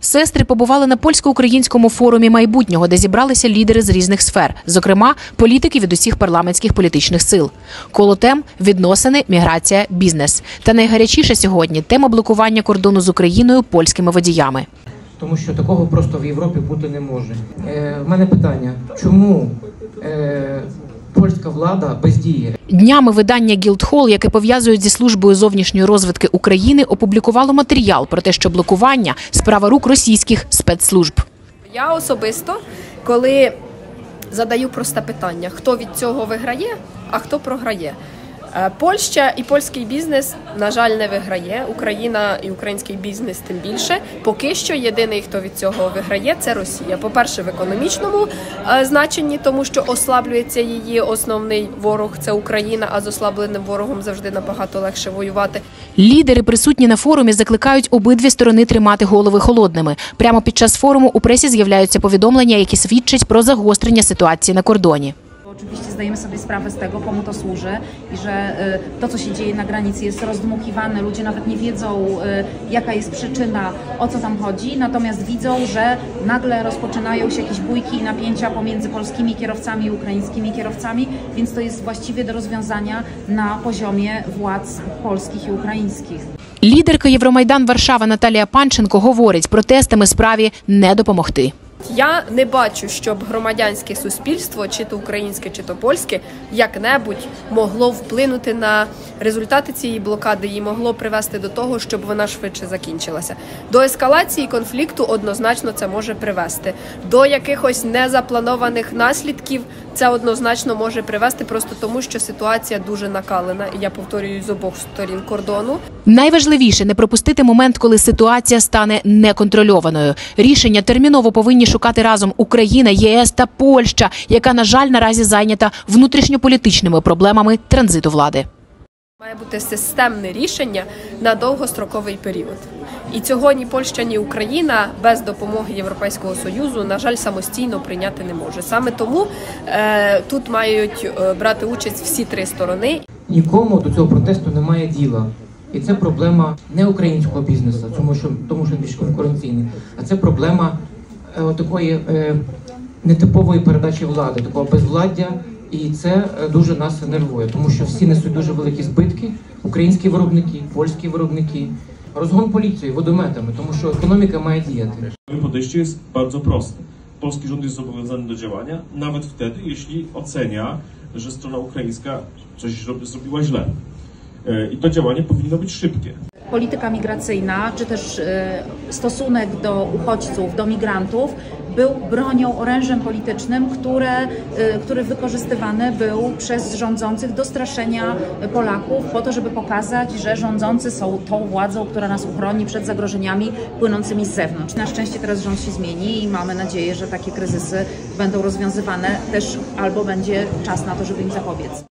Сестри побували на польсько-українському форумі майбутнього, де зібралися лідери з різних сфер, зокрема політики від усіх парламентських політичних сил. Коло тем відносини, міграція, бізнес. Та найгарячіше сьогодні тема блокування кордону з Україною польськими водіями. тому що такого просто в Європі бути не може. Е, в мене питання: чому е, польська влада бездіє? Днями видання Гілдхол, яке пов'язують зі службою зовнішньої розвитки України, опублікувало матеріал про те, що блокування справа рук російських спецслужб. Я особисто, коли задаю просте питання, хто від цього виграє, а хто програє. Е, Польща і польський бізнес, на жаль, не виграє. Україна і український бізнес тим більше. Поки що єдиний, хто від цього виграє, це Росія. По-перше, в економічному е, значенні, тому що ослаблюється її основний ворог це Україна, а з ослабленим ворогом завжди набагато легше воювати. Лідери, присутні на форумі, закликають обидві сторони тримати голови холодними. Прямо під час форуму у пресі з'являються повідомлення, які свідчать про загострення ситуації на кордоні. Oczywiście zdajemy sobie sprawę z tego, komu to służy i że y, to, co się dzieje na granicy jest rozdmuchiwane, ludzie nawet nie wiedzą, y, jaka jest przyczyna, o co tam chodzi, natomiast widzą, że nagle rozpoczynają się jakieś bójki i napięcia pomiędzy polskimi kierowcami i ukraińskimi kierowcami, więc to jest właściwie do rozwiązania na poziomie władz polskich i ukraińskich. Лідерка Євромайдан Варшава Наталія Панченко говорить, протестами справі не допомогти. Я не бачу, щоб громадянське суспільство, чи то українське, чи то польське, як-небудь могло вплинути на результати цієї блокади і могло привести до того, щоб вона швидше закінчилася. До ескалації конфлікту однозначно це може привести. До якихось незапланованих наслідків це однозначно може привести просто тому, що ситуація дуже накалена. І я повторюю з обох сторін кордону. Найважливіше не пропустити момент, коли ситуація стане неконтрольованою. Рішення терміново повинні шукати разом Україна, ЄС та Польща, яка на жаль наразі зайнята внутрішньополітичними проблемами транзиту влади. Має бути системне рішення на довгостроковий період. І цього ні Польща, ні Україна без допомоги Європейського союзу, на жаль, самостійно прийняти не може. Саме тому е, тут мають е, брати участь всі три сторони. Нікому до цього протесту немає діла. І це проблема не українського бізнесу, тому що тому що він більш конкуренційний, а це проблема е, такої е, нетипової передачі влади, такого безвладдя. І це е, дуже нас нервує, тому що всі несуть дуже великі збитки: українські виробники, польські виробники, розгон поліцією, водометами, тому що економіка має діяти. Moje podejście jest bardzo proste. Polski rząd jest zobowiązany do działania, nawet wtedy, jeśli ocenia, że strona ukraińska coś zrobi- zrobiła źle. E, I to działanie powinno być szybkie. polityka migracyjna, czy też e, stosunek do uchodźców, do migrantów był bronią, orężem politycznym, które, e, który wykorzystywany był przez rządzących do straszenia Polaków po to, żeby pokazać, że rządzący są tą władzą, która nas uchroni przed zagrożeniami płynącymi z zewnątrz. Na szczęście teraz rząd się zmieni i mamy nadzieję, że takie kryzysy będą rozwiązywane też albo będzie czas na to, żeby im zapobiec.